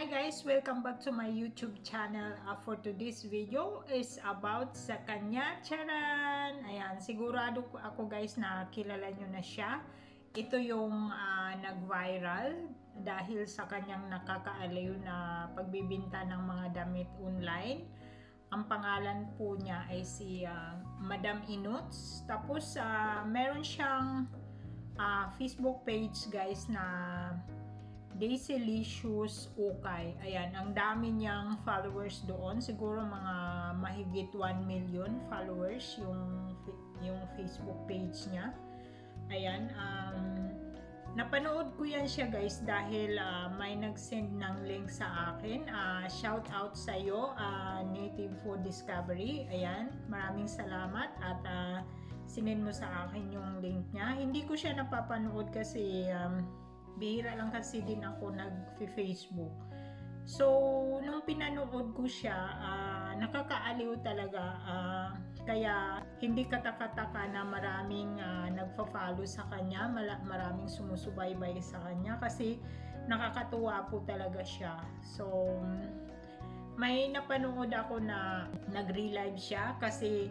Hi guys! Welcome back to my YouTube channel. Uh, for today's video is about sa kanya. Charan! Ayan, sigurado ko ako guys na kilala nyo na siya. Ito yung uh, nag-viral dahil sa kanyang nakakaaliw na pagbibinta ng mga damit online. Ang pangalan po niya ay si uh, Madam Inuts. Tapos uh, meron siyang uh, Facebook page guys na Daisilicious Ukay. Ayan, ang dami niyang followers doon. Siguro mga mahigit 1 million followers yung, yung Facebook page niya. Ayan, um, napanood ko yan siya guys dahil uh, may nag-send ng link sa akin. Uh, shout out sa iyo, uh, Native Food Discovery. Ayan, maraming salamat at uh, sinend mo sa akin yung link niya. Hindi ko siya napapanood kasi um, bihira lang kasi din ako nag-Facebook. So, nung pinanood ko siya, uh, nakakaaliw talaga. Uh, kaya, hindi katakataka na maraming uh, nagfa-follow sa kanya, maraming sumusubaybay sa kanya kasi nakakatuwa po talaga siya. So, may napanood ako na nag-relive siya kasi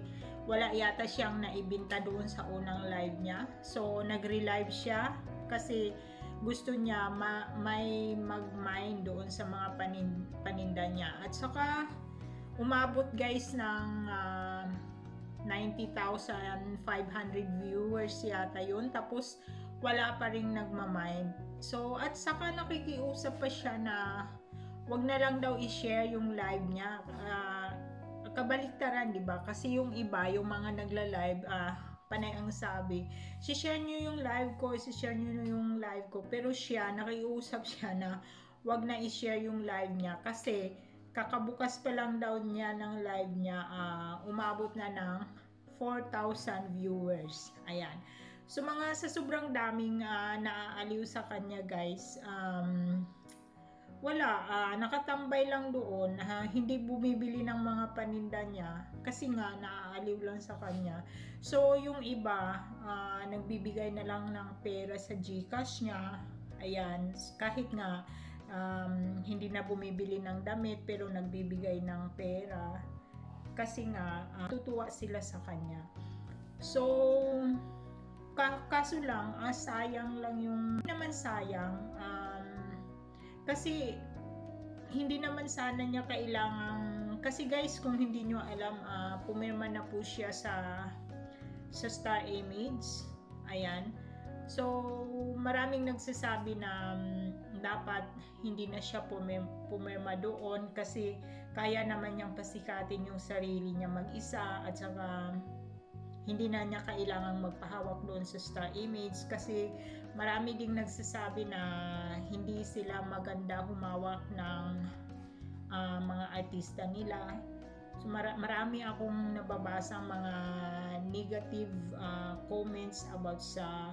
wala yata siyang naibinta doon sa unang live niya. So, nag-relive siya kasi gusto niya ma- may mag-mine doon sa mga panin- paninda niya. At saka umabot guys ng uh, 90,500 viewers yata yun. Tapos wala pa rin nagmamine. So at saka nakikiusap pa siya na wag na lang daw i-share yung live niya. Uh, kabaliktaran, 'di ba? Kasi yung iba, yung mga nagla-live, uh, panay ang sabi, si-share nyo yung live ko, si-share nyo yung live ko. Pero siya, nakiusap siya na wag na i-share yung live niya kasi kakabukas pa lang daw niya ng live niya, uh, umabot na ng 4,000 viewers. Ayan. So mga sa sobrang daming uh, naaaliw sa kanya guys, um, wala, uh, nakatambay lang doon, uh, hindi bumibili ng mga paninda niya kasi nga naaaliw lang sa kanya. So yung iba, uh, nagbibigay na lang ng pera sa GCash niya. Ayan, kahit nga um, hindi na bumibili ng damit pero nagbibigay ng pera kasi nga uh, tutuwa sila sa kanya. So, ka- kaso lang, uh, sayang lang yung, naman sayang, um, kasi hindi naman sana niya kailangan kasi guys kung hindi niyo alam uh, pumirma na po siya sa sa Star Image. Ayan. So, maraming nagsasabi na um, dapat hindi na siya pumir pumirma doon kasi kaya naman niyang pasikatin yung sarili niya mag-isa at saka hindi na niya kailangang magpahawak doon sa star image kasi marami ding nagsasabi na hindi sila maganda humawak ng uh, mga artista nila. So mar- marami akong nababasa mga negative uh, comments about sa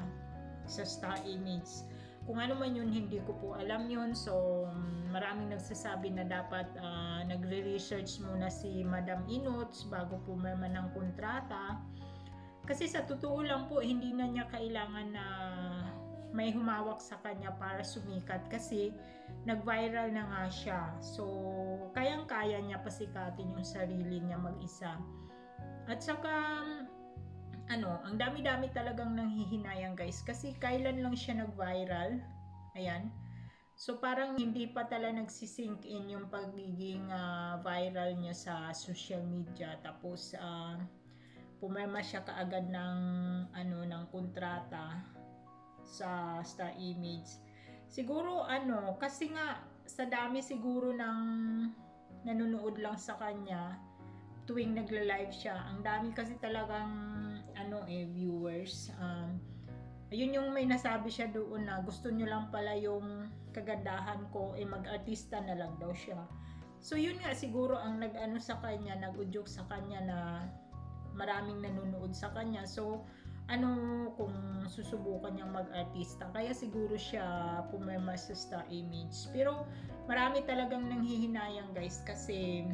sa star image. Kung ano man yun, hindi ko po alam yun. So, maraming nagsasabi na dapat uh, nagre-research muna si Madam Inuts bago man ng kontrata kasi sa totoo lang po, hindi na niya kailangan na may humawak sa kanya para sumikat kasi nag-viral na nga siya. So, kayang-kaya niya pasikatin yung sarili niya mag-isa. At saka, ano, ang dami-dami talagang nanghihinayang guys kasi kailan lang siya nag-viral. Ayan. So parang hindi pa tala nagsisink in yung pagiging uh, viral niya sa social media. Tapos uh, pumirma siya kaagad ng ano ng kontrata sa Star Image. Siguro ano, kasi nga sa dami siguro ng nanonood lang sa kanya tuwing nagla-live siya. Ang dami kasi talagang ano eh viewers. Um, ayun yung may nasabi siya doon na gusto niyo lang pala yung kagandahan ko eh mag-artista na lang daw siya. So yun nga siguro ang nag-ano sa kanya, nag-udyok sa kanya na maraming nanonood sa kanya. So, ano kung susubukan niyang mag-artista. Kaya siguro siya pumirma sa Star Image. Pero marami talagang nanghihinayang guys kasi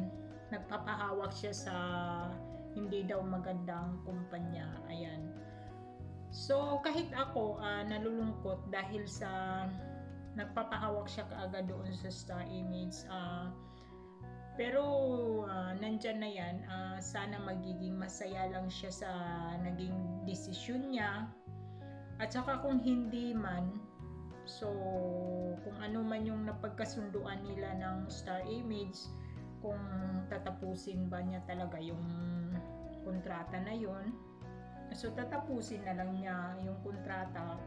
nagpapahawak siya sa hindi daw magandang kumpanya. Ayan. So, kahit ako uh, nalulungkot dahil sa nagpapahawak siya kaagad doon sa star image. Ah, pero nandyan na yan. Ah, sana magiging masaya lang siya sa naging desisyon niya. At saka kung hindi man, so kung ano man yung napagkasunduan nila ng star image, kung tatapusin ba niya talaga yung kontrata na yon so tatapusin na lang niya yung kontrata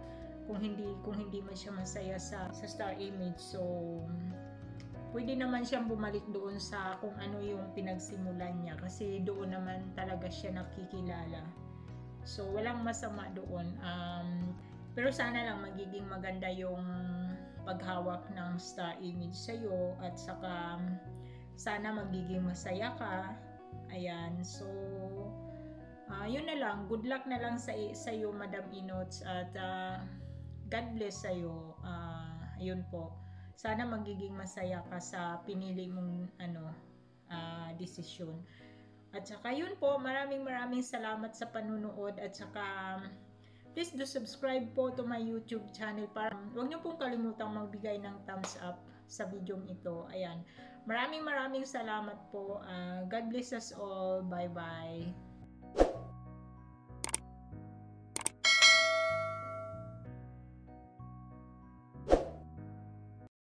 kung hindi kung hindi man siya masaya sa sa star image so pwede naman siyang bumalik doon sa kung ano yung pinagsimulan niya kasi doon naman talaga siya nakikilala. So walang masama doon. Um, pero sana lang magiging maganda yung paghawak ng star image sa'yo at saka sana magiging masaya ka. Ayan so ah, yun na lang. Good luck na lang sa sa iyo Madam Inots at ah, God bless sa iyo ayun po sana magiging masaya ka sa pinili mong ano ah, desisyon at saka yun po maraming maraming salamat sa panunood at saka please do subscribe po to my YouTube channel para huwag niyo pong kalimutang magbigay ng thumbs up sa video ito ayan Maraming maraming salamat po. Ah, God bless us all. Bye-bye.